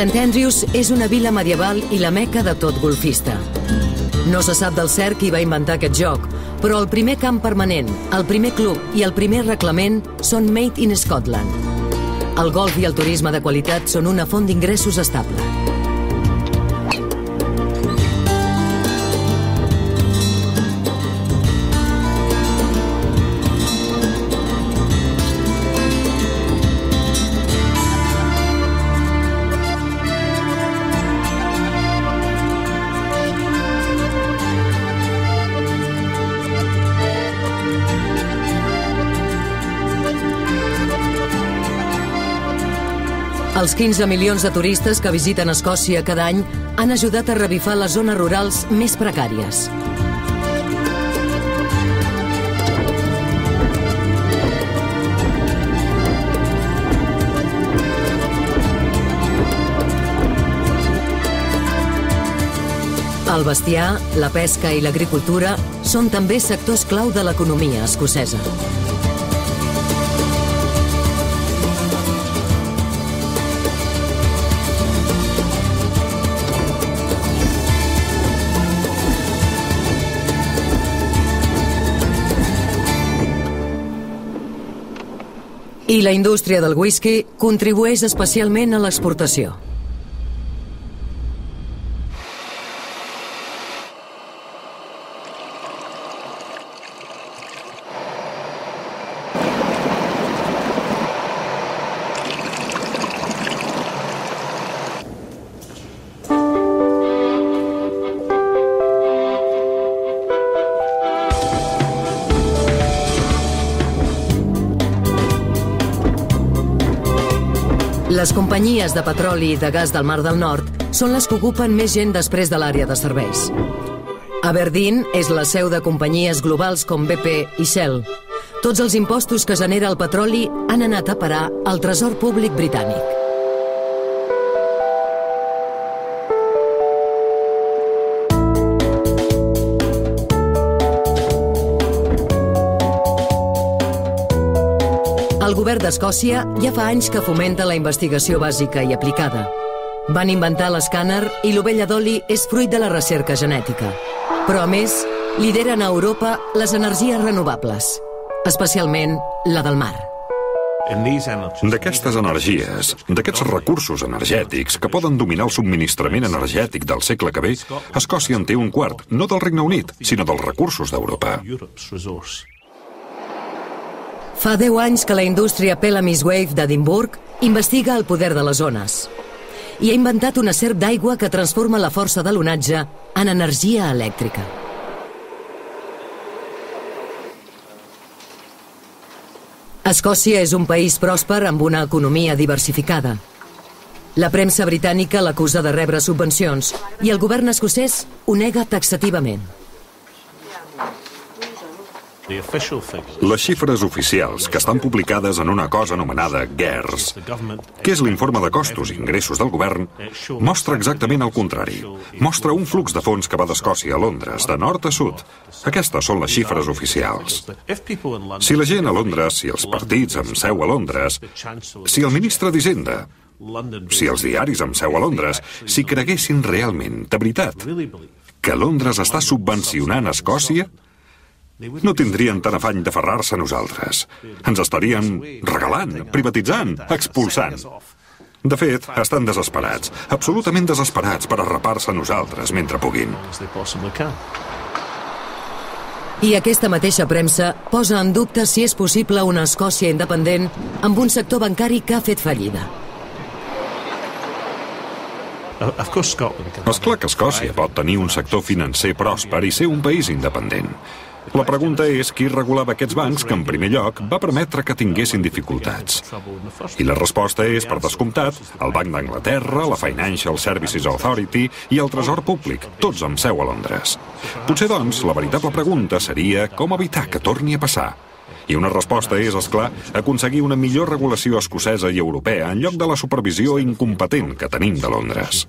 St. Andrews és una vila medieval i la meca de tot golfista. No se sap del cert qui va inventar aquest joc, però el primer camp permanent, el primer club i el primer reglament són Made in Scotland. El golf i el turisme de qualitat són una font d'ingressos estable. Els 15 milions de turistes que visiten Escòcia cada any han ajudat a revifar les zones rurals més precàries. El bestiar, la pesca i l'agricultura són també sectors clau de l'economia escocesa. I la indústria del whisky contribueix especialment a l'exportació. Les companyies de petroli i de gas del Mar del Nord són les que ocupen més gent després de l'àrea de serveis. Aberdeen és la seu de companyies globals com BP i Shell. Tots els impostos que genera el petroli han anat a parar al tresor públic britànic. El govern d'Escòcia ja fa anys que fomenta la investigació bàsica i aplicada. Van inventar l'escàner i l'ovella d'oli és fruit de la recerca genètica. Però, a més, lideren a Europa les energies renovables, especialment la del mar. D'aquestes energies, d'aquests recursos energètics que poden dominar el subministrament energètic del segle que ve, Escòcia en té un quart, no del Regne Unit, sinó dels recursos d'Europa. Fa 10 anys que la indústria Pelamis Wave d'Edimburg investiga el poder de les ones i ha inventat una serp d'aigua que transforma la força de l'onatge en energia elèctrica. Escòcia és un país pròsper amb una economia diversificada. La premsa britànica l'acusa de rebre subvencions i el govern escocès ho nega taxativament. Les xifres oficials, que estan publicades en una cosa anomenada GERS, que és l'informe de costos i ingressos del govern, mostra exactament el contrari. Mostra un flux de fons que va d'Escòcia a Londres, de nord a sud. Aquestes són les xifres oficials. Si la gent a Londres, si els partits amb seu a Londres, si el ministre d'Hisenda, si els diaris amb seu a Londres, si creguessin realment, de veritat, que Londres està subvencionant Escòcia, no tindrien tant afany d'aferrar-se a nosaltres. Ens estarien regalant, privatitzant, expulsant. De fet, estan desesperats, absolutament desesperats per arrapar-se a nosaltres mentre puguin. I aquesta mateixa premsa posa en dubte si és possible una Escòcia independent amb un sector bancari que ha fet fallida. És clar que Escòcia pot tenir un sector financer pròsper i ser un país independent. La pregunta és qui regulava aquests bancs que, en primer lloc, va permetre que tinguessin dificultats. I la resposta és, per descomptat, el Banc d'Anglaterra, la Financial Services Authority i el Tresor Públic, tots amb seu a Londres. Potser, doncs, la veritable pregunta seria com evitar que torni a passar. I una resposta és, és clar, aconseguir una millor regulació escocesa i europea en lloc de la supervisió incompetent que tenim de Londres.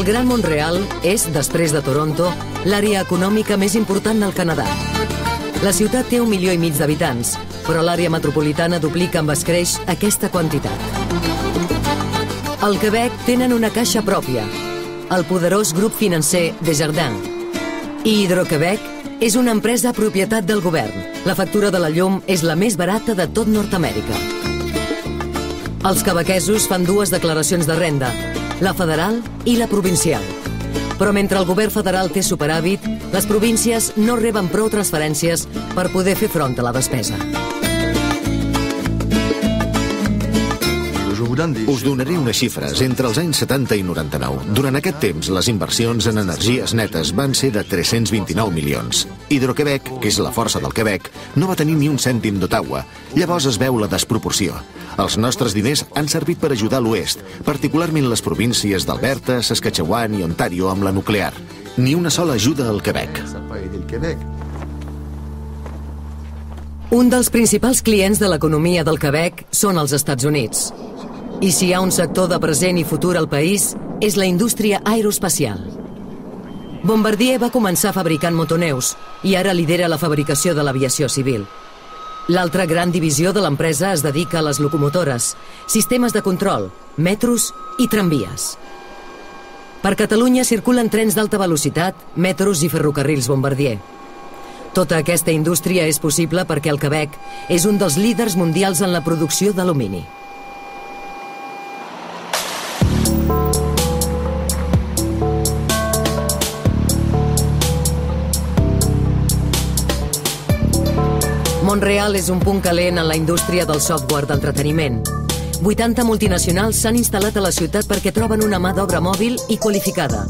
El Gran Montreal és, després de Toronto, l'àrea econòmica més important del Canadà. La ciutat té un milió i mig d'habitants, però l'àrea metropolitana duplica amb escreix aquesta quantitat. Al Quebec tenen una caixa pròpia, el poderós grup financer Desjardins. I Hidroquebec és una empresa propietat del govern. La factura de la llum és la més barata de tot Nord-Amèrica. Els quebequesos fan dues declaracions de renda, la federal i la provincial. Però mentre el govern federal té superàvit, les províncies no reben prou transferències per poder fer front a la despesa. Us donaré unes xifres. Entre els anys 70 i 99, durant aquest temps, les inversions en energies netes van ser de 329 milions. Hidroquebec, que és la força del Quebec, no va tenir ni un cèntim d'Ottawa. Llavors es veu la desproporció. Els nostres diners han servit per ajudar l'oest, particularment les províncies d'Alberta, Saskatchewan i Ontario amb la nuclear. Ni una sola ajuda al Quebec. Un dels principals clients de l'economia del Quebec són els Estats Units. I si hi ha un sector de present i futur al país, és la indústria aeroespacial. Bombardier va començar fabricant motoneus i ara lidera la fabricació de l'aviació civil. L'altra gran divisió de l'empresa es dedica a les locomotores, sistemes de control, metros i tramvies. Per Catalunya circulen trens d'alta velocitat, metros i ferrocarrils Bombardier. Tota aquesta indústria és possible perquè el Quebec és un dels líders mundials en la producció d'alumini. Montreal és un punt calent en la indústria del software d'entreteniment. 80 multinacionals s'han instal·lat a la ciutat perquè troben una mà d'obra mòbil i qualificada,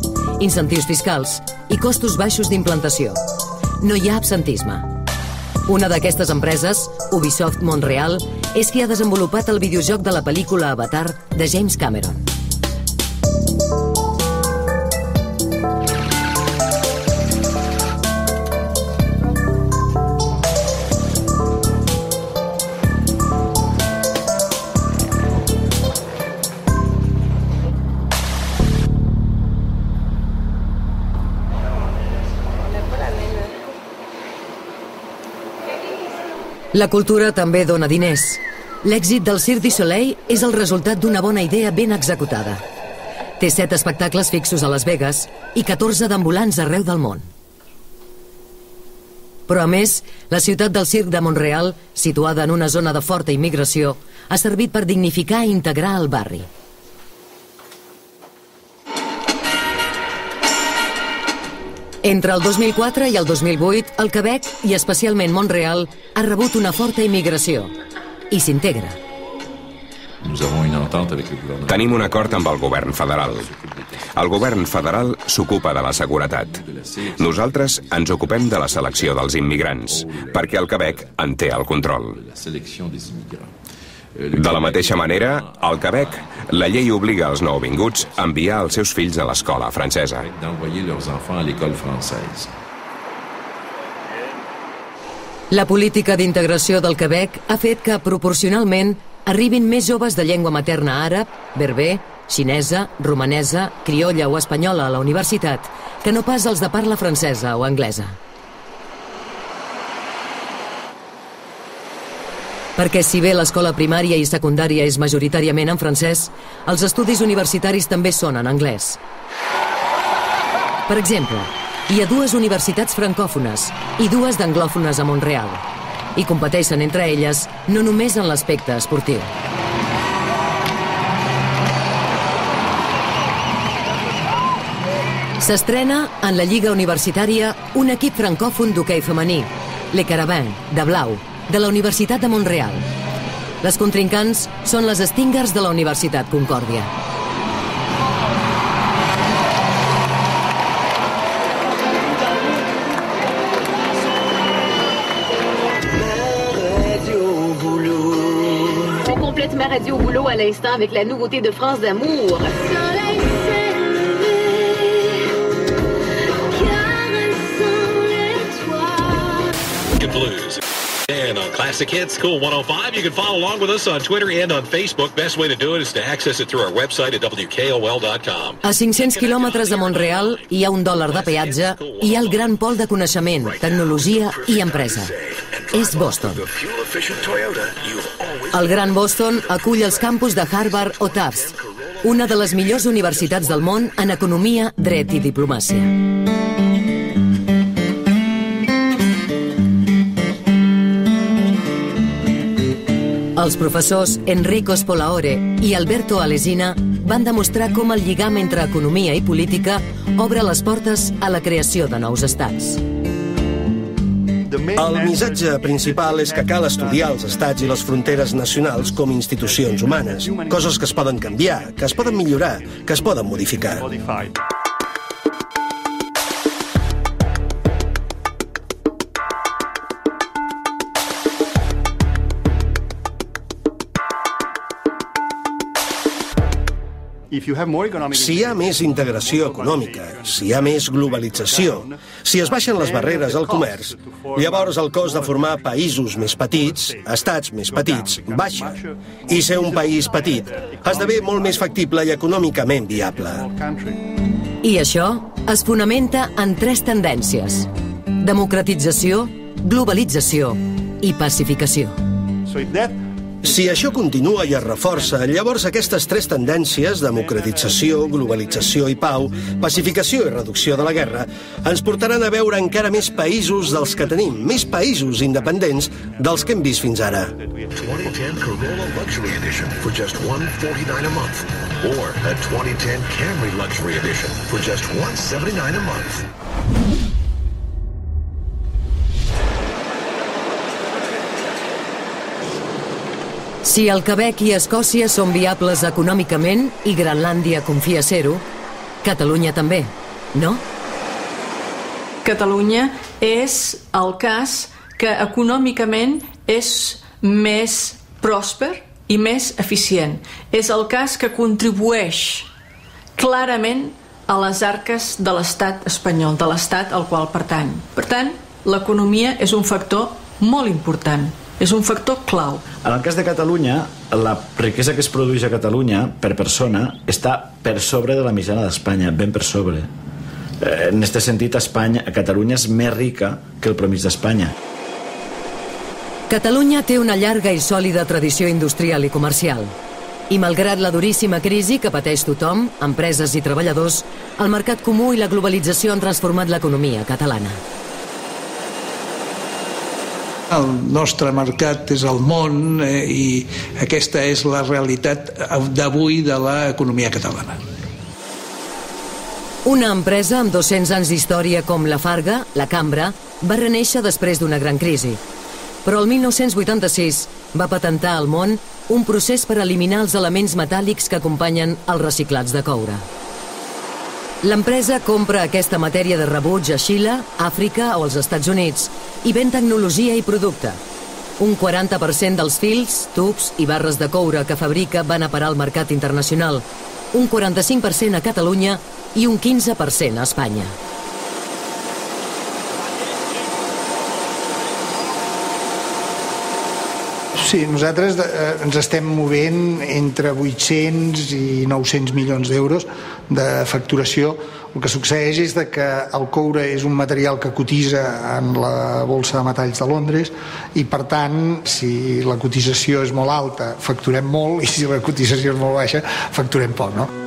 incentius fiscals i costos baixos d'implantació. No hi ha absentisme. Una d'aquestes empreses, Ubisoft Montreal, és qui ha desenvolupat el videojoc de la pel·lícula Avatar de James Cameron. La cultura també dona diners. L'èxit del Cirque du Soleil és el resultat d'una bona idea ben executada. Té set espectacles fixos a Las Vegas i 14 d'ambulants arreu del món. Però, a més, la ciutat del Circ de Montreal, situada en una zona de forta immigració, ha servit per dignificar i integrar el barri. Entre el 2004 i el 2008, el Quebec, i especialment Montreal, ha rebut una forta immigració i s'integra. Tenim un acord amb el govern federal. El govern federal s'ocupa de la seguretat. Nosaltres ens ocupem de la selecció dels immigrants, perquè el Quebec en té el control. De la mateixa manera, al Quebec, la llei obliga els nouvinguts a enviar els seus fills a l'escola francesa. La política d'integració del Quebec ha fet que, proporcionalment, arribin més joves de llengua materna àrab, berber, xinesa, romanesa, criolla o espanyola a la universitat, que no pas els de parla francesa o anglesa. Perquè si bé l'escola primària i secundària és majoritàriament en francès, els estudis universitaris també són en anglès. Per exemple, hi ha dues universitats francòfones i dues d'anglòfones a Montreal i competeixen entre elles no només en l'aspecte esportiu. S'estrena en la Lliga Universitària un equip francòfon d'hoquei femení, Le Caravin, de blau, de la Universitat de Montreal. Les contrincants són les Stingers de la Universitat Concòrdia. On complète ma radio boulot à l'instant avec la nouveauté de France d'amour. Classic Hits, Cool 105. You can follow along with us on Twitter and on Facebook. Best way to do it is to access it through our website at WKOL.com. A 500 quilòmetres de Montreal hi ha un dòlar de peatge i hi ha el gran pol de coneixement, tecnologia i empresa. És Boston. El Gran Boston acull els campus de Harvard o Tufts, una de les millors universitats del món en economia, dret i diplomàcia. Els professors Enrico Spolaore i Alberto Alesina van demostrar com el lligam entre economia i política obre les portes a la creació de nous estats. El missatge principal és que cal estudiar els estats i les fronteres nacionals com institucions humanes, coses que es poden canviar, que es poden millorar, que es poden modificar. Si hi ha més integració econòmica, si hi ha més globalització, si es baixen les barreres al comerç, llavors el cost de formar països més petits, estats més petits, baixa. I ser un país petit esdevé molt més factible i econòmicament viable. I això es fonamenta en tres tendències. Democratització, globalització i pacificació. Si això continua i es reforça, llavors aquestes tres tendències, democratització, globalització i pau, pacificació i reducció de la guerra, ens portaran a veure encara més països dels que tenim, més països independents dels que hem vist fins ara. 2010 Corolla Luxury Edition for just 149 a month. Or a 2010 Camry Luxury Edition for just 179 a month. Si el Quebec i Escòcia són viables econòmicament i Granlàndia confia ser-ho, Catalunya també, no? Catalunya és el cas que econòmicament és més pròsper i més eficient. És el cas que contribueix clarament a les arques de l'estat espanyol, de l'estat al qual pertany. Per tant, l'economia és un factor molt important és un factor clau. En el cas de Catalunya, la riquesa que es produeix a Catalunya per persona està per sobre de la mitjana d'Espanya, ben per sobre. Eh, en aquest sentit, Espanya, Catalunya és més rica que el promís d'Espanya. Catalunya té una llarga i sòlida tradició industrial i comercial. I malgrat la duríssima crisi que pateix tothom, empreses i treballadors, el mercat comú i la globalització han transformat l'economia catalana. El nostre mercat és el món eh, i aquesta és la realitat d'avui de l'economia catalana. Una empresa amb 200 anys d'història com la Farga, la Cambra, va reneixer després d'una gran crisi. Però el 1986 va patentar al món un procés per eliminar els elements metàl·lics que acompanyen els reciclats de coure. L'empresa compra aquesta matèria de rebuig a Xile, Àfrica o als Estats Units i ven tecnologia i producte. Un 40% dels fils, tubs i barres de coure que fabrica van a parar al mercat internacional, un 45% a Catalunya i un 15% a Espanya. Sí, nosaltres eh, ens estem movent entre 800 i 900 milions d'euros de facturació. El que succeeix és que el coure és un material que cotitza en la bolsa de metalls de Londres i per tant, si la cotització és molt alta, facturem molt i si la cotització és molt baixa, facturem poc, no?